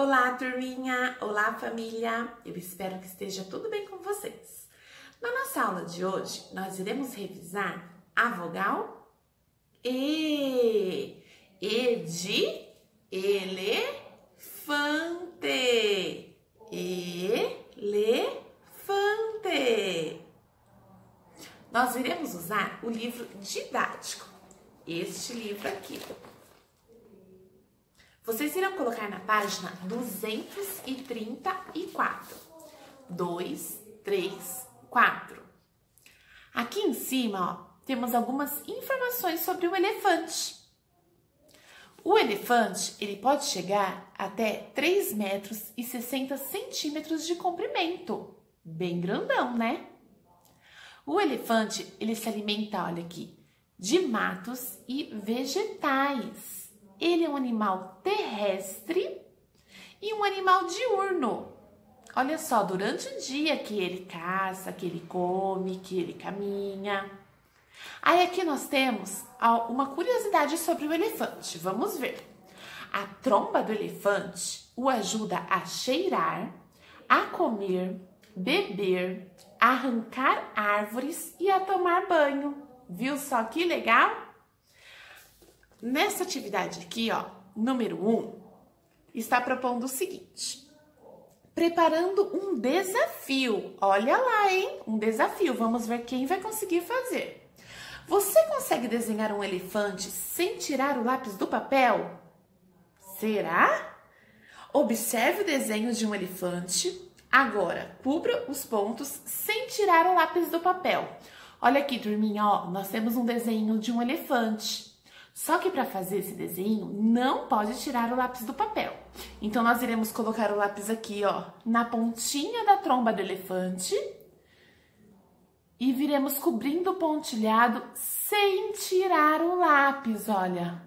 Olá, turminha! Olá, família! Eu espero que esteja tudo bem com vocês. Na nossa aula de hoje, nós iremos revisar a vogal E. E de elefante. Elefante. Nós iremos usar o livro didático, este livro aqui. Vocês irão colocar na página 234. 2, 3, 4. Aqui em cima, ó, temos algumas informações sobre o elefante. O elefante, ele pode chegar até 3 metros e 60 centímetros de comprimento. Bem grandão, né? O elefante, ele se alimenta, olha aqui, de matos e vegetais. Ele é um animal terrestre e um animal diurno. Olha só, durante o dia que ele caça, que ele come, que ele caminha. Aí aqui nós temos uma curiosidade sobre o elefante. Vamos ver. A tromba do elefante o ajuda a cheirar, a comer, beber, arrancar árvores e a tomar banho. Viu só que legal? Nessa atividade aqui, ó, número 1, um, está propondo o seguinte: preparando um desafio. Olha lá, hein? Um desafio. Vamos ver quem vai conseguir fazer. Você consegue desenhar um elefante sem tirar o lápis do papel? Será? Observe o desenho de um elefante. Agora, cubra os pontos sem tirar o lápis do papel. Olha aqui, turminha, ó, nós temos um desenho de um elefante. Só que para fazer esse desenho, não pode tirar o lápis do papel. Então, nós iremos colocar o lápis aqui, ó, na pontinha da tromba do elefante e viremos cobrindo o pontilhado sem tirar o lápis, olha.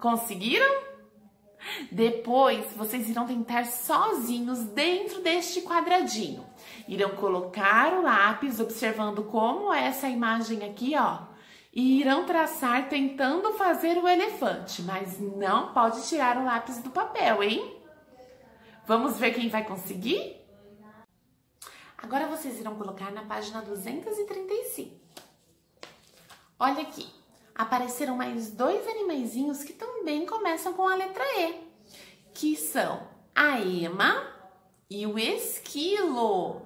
Conseguiram? Depois, vocês irão tentar sozinhos dentro deste quadradinho. Irão colocar o lápis, observando como essa imagem aqui, ó e irão traçar tentando fazer o elefante, mas não pode tirar o lápis do papel, hein? Vamos ver quem vai conseguir? Agora vocês irão colocar na página 235. Olha aqui, apareceram mais dois animaizinhos que também começam com a letra E, que são a ema e o esquilo.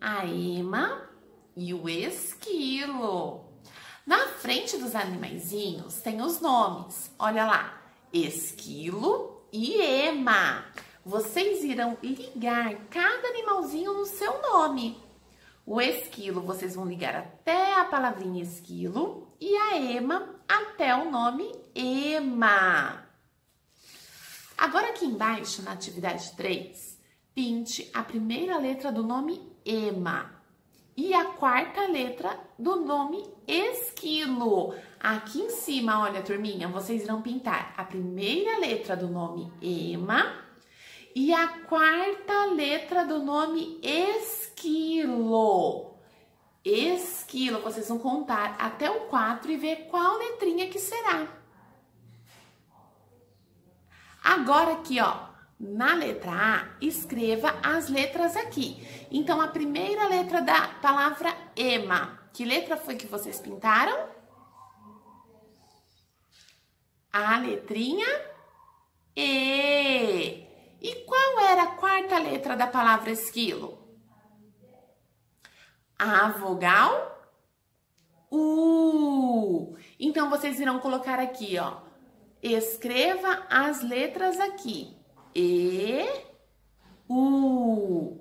A ema e o esquilo. Na frente dos animaizinhos tem os nomes. Olha lá, esquilo e ema. Vocês irão ligar cada animalzinho no seu nome. O esquilo vocês vão ligar até a palavrinha esquilo e a ema até o nome ema. Agora aqui embaixo, na atividade 3, pinte a primeira letra do nome ema e a quarta letra do nome esquilo. Aqui em cima, olha, turminha, vocês irão pintar a primeira letra do nome ema e a quarta letra do nome esquilo. Esquilo, vocês vão contar até o 4 e ver qual letrinha que será. Agora aqui, ó, na letra A, escreva as letras aqui. Então, a primeira letra da palavra ema. Que letra foi que vocês pintaram? A letrinha E. E qual era a quarta letra da palavra esquilo? A vogal U. Então, vocês irão colocar aqui, ó. Escreva as letras aqui. E, U.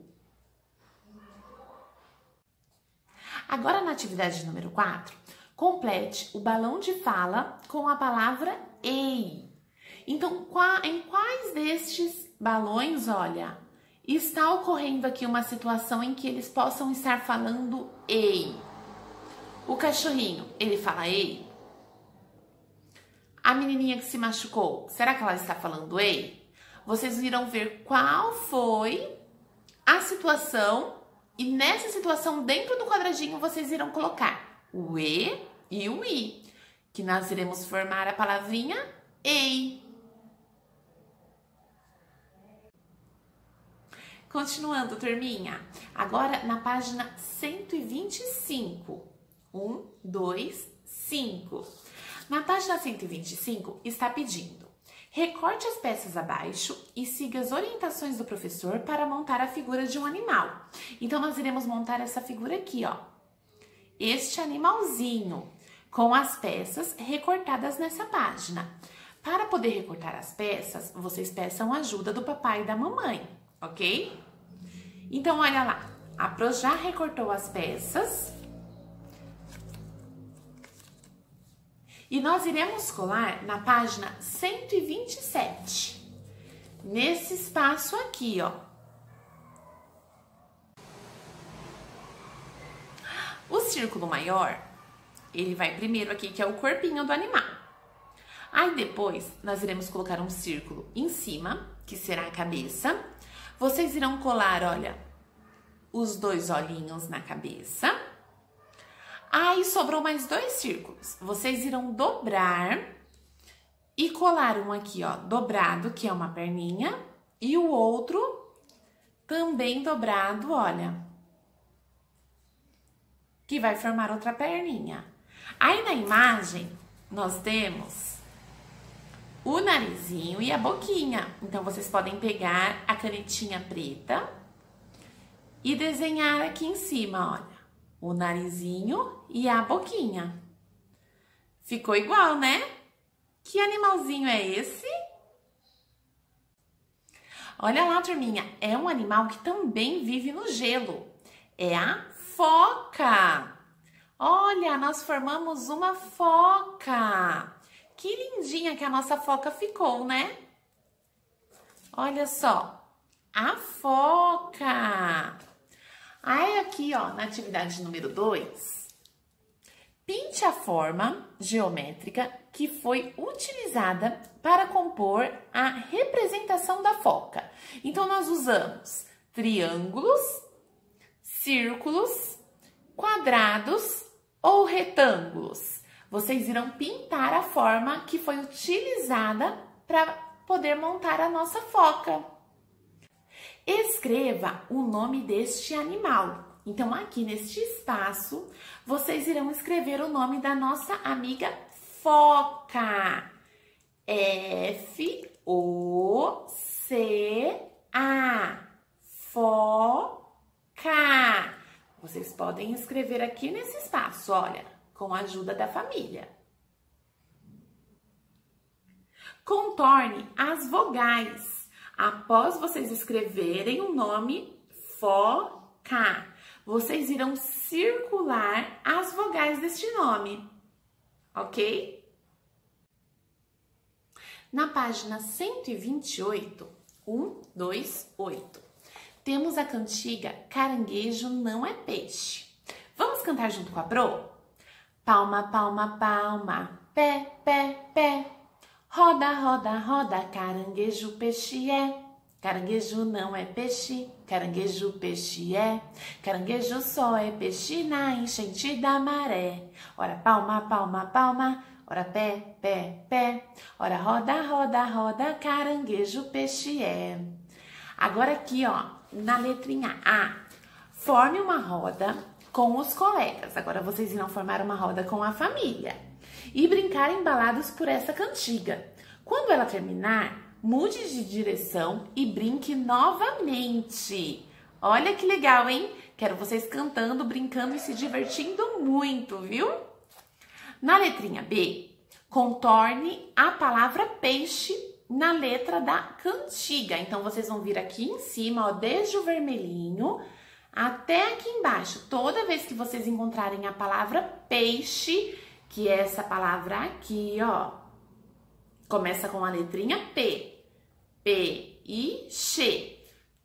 Agora, na atividade número 4, complete o balão de fala com a palavra EI. Então, em quais destes balões, olha, está ocorrendo aqui uma situação em que eles possam estar falando EI? O cachorrinho, ele fala EI? A menininha que se machucou, será que ela está falando EI? vocês irão ver qual foi a situação e nessa situação dentro do quadradinho vocês irão colocar o e e o i, que nós iremos formar a palavrinha ei. Continuando, turminha. Agora na página 125. 1 2 5. Na página 125 está pedindo Recorte as peças abaixo e siga as orientações do professor para montar a figura de um animal. Então, nós iremos montar essa figura aqui, ó. Este animalzinho, com as peças recortadas nessa página. Para poder recortar as peças, vocês peçam ajuda do papai e da mamãe, ok? Então, olha lá. A Pro já recortou as peças E nós iremos colar na página 127, nesse espaço aqui, ó. O círculo maior, ele vai primeiro aqui, que é o corpinho do animal. Aí depois, nós iremos colocar um círculo em cima, que será a cabeça. Vocês irão colar, olha, os dois olhinhos na cabeça Aí sobrou mais dois círculos. Vocês irão dobrar e colar um aqui, ó, dobrado, que é uma perninha, e o outro também dobrado, olha, que vai formar outra perninha. Aí na imagem nós temos o narizinho e a boquinha. Então vocês podem pegar a canetinha preta e desenhar aqui em cima, olha o narizinho e a boquinha. Ficou igual, né? Que animalzinho é esse? Olha lá, turminha, é um animal que também vive no gelo. É a foca. Olha, nós formamos uma foca. Que lindinha que a nossa foca ficou, né? Olha só, a foca. Aí aqui, ó, na atividade número 2, pinte a forma geométrica que foi utilizada para compor a representação da foca. Então, nós usamos triângulos, círculos, quadrados ou retângulos. Vocês irão pintar a forma que foi utilizada para poder montar a nossa foca. Escreva o nome deste animal. Então, aqui neste espaço, vocês irão escrever o nome da nossa amiga foca. F-O-C-A. Foca. Vocês podem escrever aqui nesse espaço, olha, com a ajuda da família. Contorne as vogais Após vocês escreverem o nome foca, vocês irão circular as vogais deste nome, ok? Na página 128, 1, 2, 8, temos a cantiga Caranguejo não é peixe. Vamos cantar junto com a Pro? Palma, palma, palma, pé, pé, pé. Roda, roda, roda, caranguejo, peixe é. Caranguejo não é peixe, caranguejo, peixe é. Caranguejo só é peixe na enchente da maré. Ora palma, palma, palma, ora pé, pé, pé. Ora roda, roda, roda, caranguejo, peixe é. Agora aqui, ó, na letrinha A, forme uma roda com os colegas. Agora vocês irão formar uma roda com a família e brincar embalados por essa cantiga. Quando ela terminar, mude de direção e brinque novamente. Olha que legal, hein? Quero vocês cantando, brincando e se divertindo muito, viu? Na letrinha B, contorne a palavra peixe na letra da cantiga. Então, vocês vão vir aqui em cima, ó, desde o vermelhinho até aqui embaixo. Toda vez que vocês encontrarem a palavra peixe, que é essa palavra aqui, ó. Começa com a letrinha P. P e X.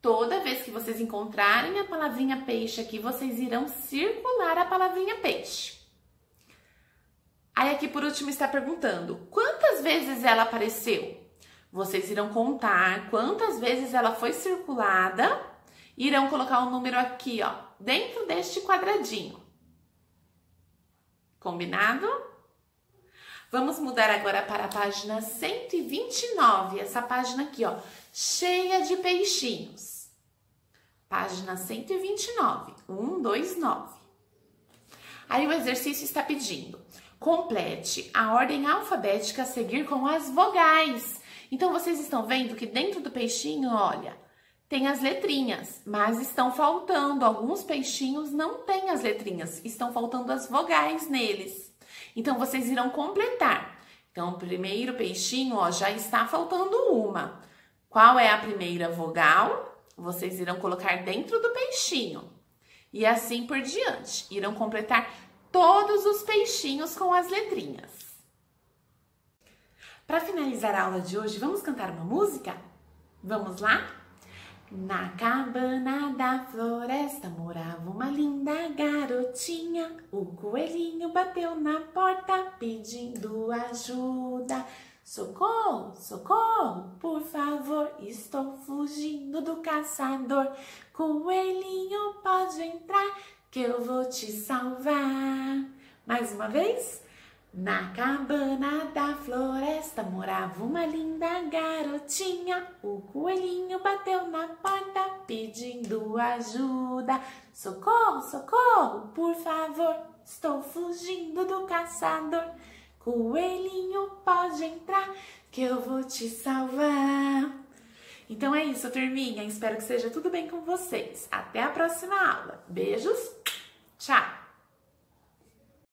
Toda vez que vocês encontrarem a palavrinha peixe aqui, vocês irão circular a palavrinha peixe. Aí aqui por último está perguntando, quantas vezes ela apareceu? Vocês irão contar quantas vezes ela foi circulada, irão colocar o um número aqui, ó, dentro deste quadradinho. Combinado? Vamos mudar agora para a página 129, essa página aqui, ó, cheia de peixinhos. página 129, 129. Aí o exercício está pedindo: complete a ordem alfabética a seguir com as vogais. Então vocês estão vendo que dentro do peixinho, olha, tem as letrinhas, mas estão faltando. Alguns peixinhos não têm as letrinhas, estão faltando as vogais neles. Então vocês irão completar. Então, o primeiro peixinho, ó, já está faltando uma. Qual é a primeira vogal? Vocês irão colocar dentro do peixinho. E assim por diante. Irão completar todos os peixinhos com as letrinhas. Para finalizar a aula de hoje, vamos cantar uma música? Vamos lá? Na cabana da floresta morava uma linda garotinha. O coelhinho bateu na porta pedindo ajuda. Socorro, socorro, por favor, estou fugindo do caçador. Coelhinho, pode entrar que eu vou te salvar. Mais uma vez. Na cabana da floresta morava uma linda garotinha. O coelhinho bateu na ajuda. Socorro, socorro, por favor, estou fugindo do caçador. Coelhinho, pode entrar que eu vou te salvar. Então é isso, turminha. Espero que seja tudo bem com vocês. Até a próxima aula. Beijos, tchau!